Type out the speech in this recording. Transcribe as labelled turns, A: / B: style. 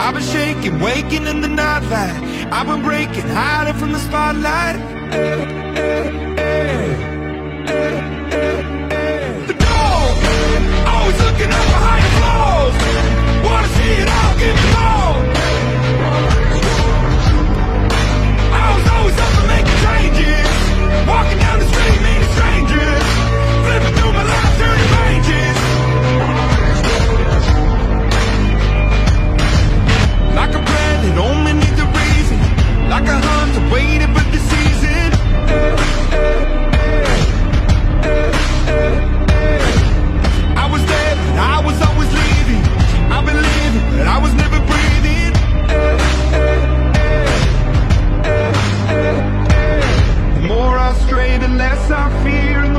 A: I've been shaking, waking in the nightlight I've been breaking, hiding from the spotlight eh, eh. the less I fear.